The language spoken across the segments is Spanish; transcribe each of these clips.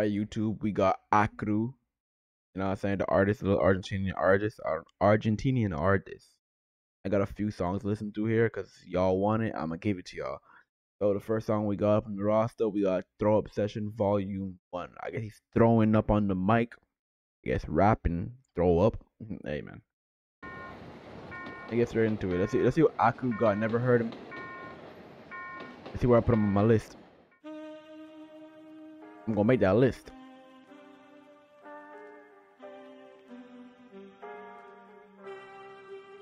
right, YouTube, we got Acru. You know what I'm saying? The artist, the little Argentinian artist, Ar- Argentinian artist. I got a few songs to listen to here because y'all want it. I'm gonna give it to y'all. So the first song we got up in the roster, we got Throw Up Session Volume One. I guess he's throwing up on the mic. I guess rapping, throw up. hey man. I get straight into it. Let's see. Let's see what Aku got. Never heard him. Let's see where I put him on my list. I'm gonna make that list.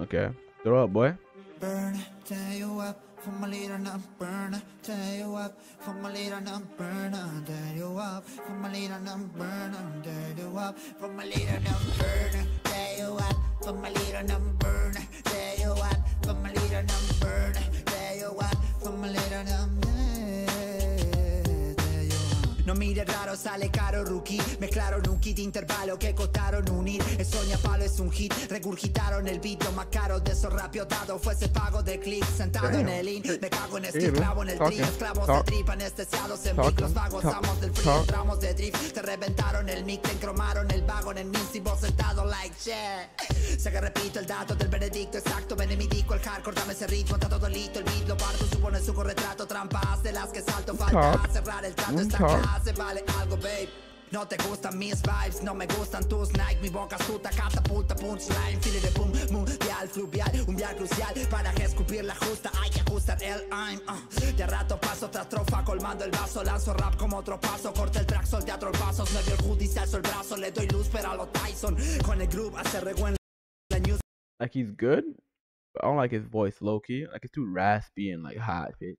Okay, throw up, boy. burn, tear you up from my leader not burn, tear you up from my leader not burn, tear you up from my leader not burn, tear you up from my leader not burn, tear you up from my leader not burn, tear you up from my leader not burn, tear you up from my leader not No mire raro, sale caro rookie. Mezclaron un kit intervalo que costaron unir El soña palo es un hit. Regurgitaron el beat lo más caro de esos rapiotados Fuese pago de click Sentado en el in. Me cago en este clavo en el Talking, tri Esclavos de trip Anestesiados en Talking, micros Vagos. amos del free. Entramos de drift Te reventaron el mic Te encromaron el vago en mí. Si vos sentado like shit Sé que repito el dato del veredicto exacto. Ven y mi dico el hardcore Dame ese ritmo Está todo listo. El beat lo parto Subo en su retrato Trampas de las que salto Falta cerrar el trato Un Esta clase vale algo babe no te gustan mis vibes, no me gustan tus Nike Mi boca suta, catapulta, punchline File de boom, mundial, fluvial Un viaje crucial para escupir la justa Hay que ajustar el aim uh. De a rato paso tras trofa, colmando el vaso Lanzo rap como otro paso Corta el track, sol teatro pasos Me el judicial, el brazo Le doy luz, pero a lo Tyson Con el groove hace regüen la news Like he's good. But I don't like his voice, low key. Like it's too raspy and like hot. It-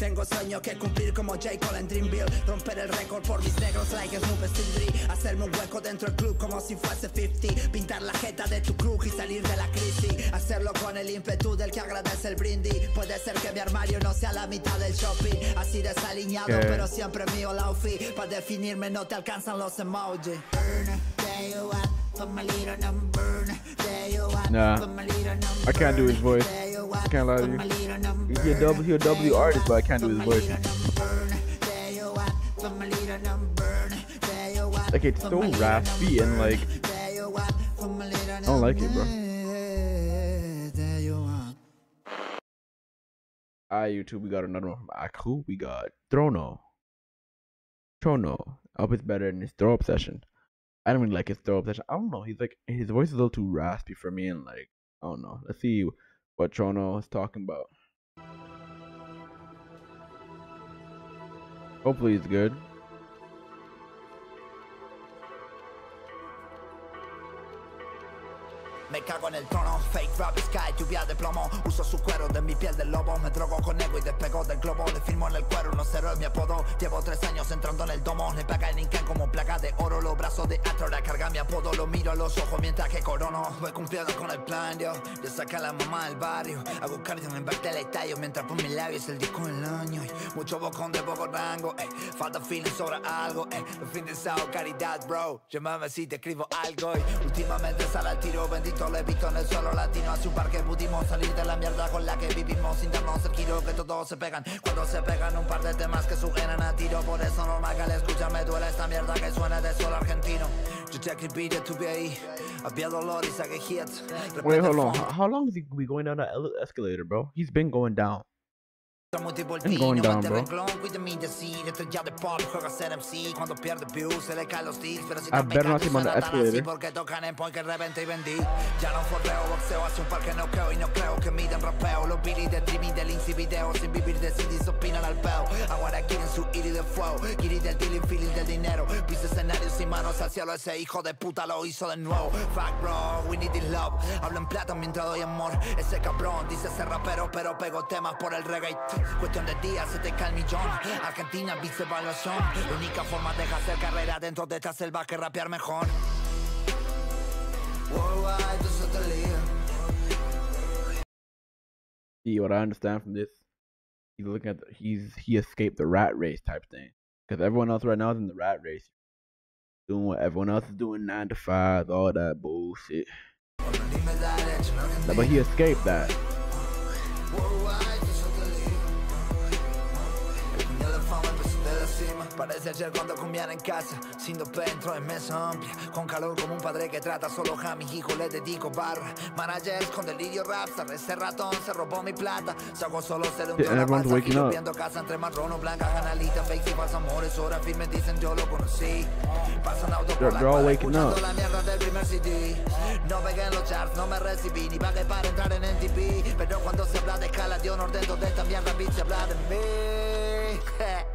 Tengo sueños que cumplir como J. Cole en Dreamville. Romper el récord por mis negros like Snoop Stilldre Hacerme un hueco dentro del club como si fuese 50 Pintar la jeta de tu crew y salir de la crisis. Hacerlo con el ímpetu del que agradece el brindis. Puede ser que mi armario no sea la mitad del shopping. Así desaliñado Ok. pero siempre mío la outfit Para definirme no te alcanzan los emojis. Nah. I can't do his voice. Can't lie to you. my leader number He a W, he a W artist, but I can't do his voice. Like it's so raspy and like I don't like it, bro. Alright, YouTube, we got another one from Aku. We got Trono. Trono. I hope it's better than his throw up session. I don't really like his throw up session. I don't know. He's like his voice is a little too raspy for me, and like I don't know. Let's see what Trono is talking about. Hopefully, it's good. Me cago en el trono, fake rap sky, lluvia de plomo. Uso su cuero de mi piel del lobo Me drogo con ego y despego del globo. Le firmo en el cuero, no cero mi apodo. Llevo tres años entrando en el domo Le paga en Incan como placa de oro. Los brazos de Atora carga mi apodo Lo miro a los ojos mientras que corono. Voy cumpliendo con el plan, yo Yo saqué a la mamá del barrio. Hago cardio en el back del estadio Mientras por mis labios el disco del año. Y Mucho bocón de poco rango eh. Falta feeling sobre algo eh. Los fines de hago caridad, bro. Llámame si te escribo algo y Últimamente sale al tiro Bendito he visto en el suelo latino Hace un par que pudimos salir de la mierda con la que vivimos Sin darnos el giro que todos se pegan Cuando se pegan un par de temas que suenan a tiro Por eso normal que al escucharme duele esta mierda que suena de suelo argentino Yo te escribí, yo estuve ahí Había dolor y saqué hits Wait, hold on. How, long is he be going down that escalator, bro? He's been going down. I'm going down, bro. I better not see him on the escalator. Porque tocan en point que reventé y vendí Ya no forreo boxeo Hace un par que no creo y no creo que miden rapeo Los billy de streaming del Inci video Sin vivir de CDs opinan al peo. Ahora quieren su iri de fuego Iri del dealing, feeling del dinero. Pise escenarios sin manos al cielo Ese hijo de puta lo hizo de nuevo Fuck bro, we need love. Hablo en plata mientras doy amor. Ese cabrón dice ser rapero Pero pego temas por el reggae Cuestión de días se te cae el millón Argentina, vice evaluación La única forma de hacer carrera dentro de esta selva que rapear mejor Worldwide, yo soy the leader. See what I understand from this, he's looking at the, he's he escaped the rat race type thing because everyone else right now is in the rat race. doing what everyone else is doing, nine to five, all that bullshit. But he escaped that. Parece ayer cuando comían en casa, sin dos entro en mesa amplia, con calor como un padre que trata solo a mis hijos le dedico barra. Managers con delirio rapstar, ese ratón se robó mi plata, saco solo se le waking up. viendo casa entre marrón o blanca, canalita, fake y falsos amores, horas firmes dicen yo lo conocí. Pasan autos por They're- la cuadra, waking escuchando up. la mierda del primer CD. No pegué en los charts, no me recibí, ni pagué para entrar en NTP. Pero cuando se habla de escala, de honor dentro de esta mierda, bitch, habla de mí.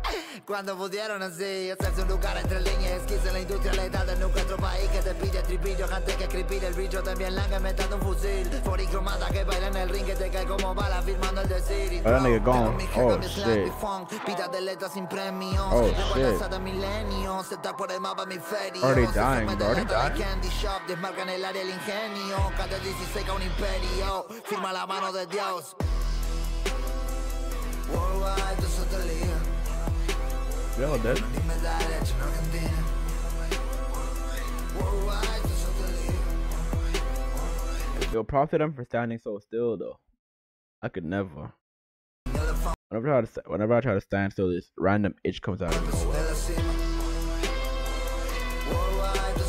Cuando pudieron así hacerse un lugar entre líneas Quise la industria letal de nunca otro país que te pide tripillo Antes que escribir el bicho también langa metando un fusil Foricromada que baila en el ring que te cae como bala firmando el decir nigga gone. Oh, shit. de letras sin premios Oh, shit. de milenios Está por el mapa mi feria Are they Se dying, la dying? candy shop Desmarcan el área el ingenio Cada 16 a un imperio Firma la mano de Dios Worldwide, all dead. Yo props them for standing so still though. I could never. Whenever I try to, whenever I try to stand still, this random itch comes out of nowhere.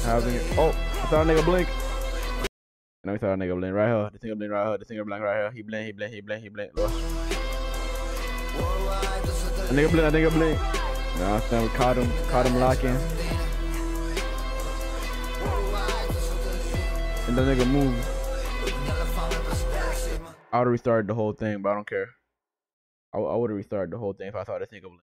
Having. Oh, I saw a nigga blink. Know we saw a nigga blink right here. The singer blink right here. The singer blink right here. He blink. He blink. He blink. He blink. Yo soy del A nigga blink. Know what I'm saying? We caught him, caught him locking. And the nigga moved. I would have restarted the whole thing, but I don't care. I, I would have restarted the whole thing if I thought I think of it.